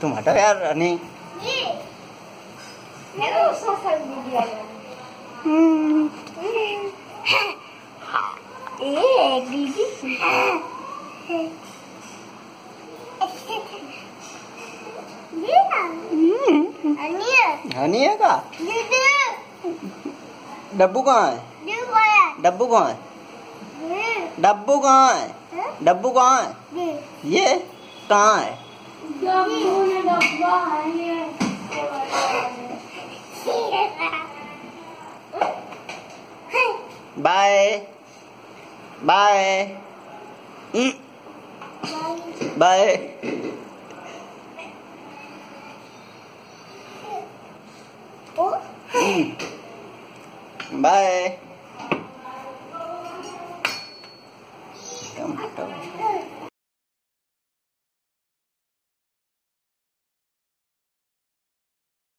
तुम हटो यार नहीं मीडिया ए दीदी ये ना अनिया हनी है? का डब्बू कहाँ है? डब्बू कहाँ है? डब्बू कहाँ है? डब्बू कहाँ है? ये। कहाँ है? है बाय। बाय। बाय। बाय।